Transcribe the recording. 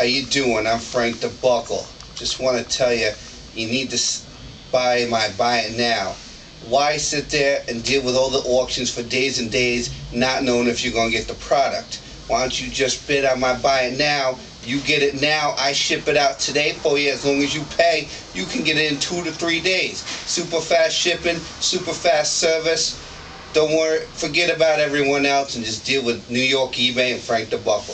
How you doing? I'm Frank the Buckle. Just want to tell you, you need to buy my Buy It Now. Why sit there and deal with all the auctions for days and days, not knowing if you're going to get the product? Why don't you just bid on my Buy It Now? You get it now. I ship it out today for you. As long as you pay, you can get it in two to three days. Super fast shipping, super fast service. Don't worry, forget about everyone else and just deal with New York eBay and Frank the Buckle.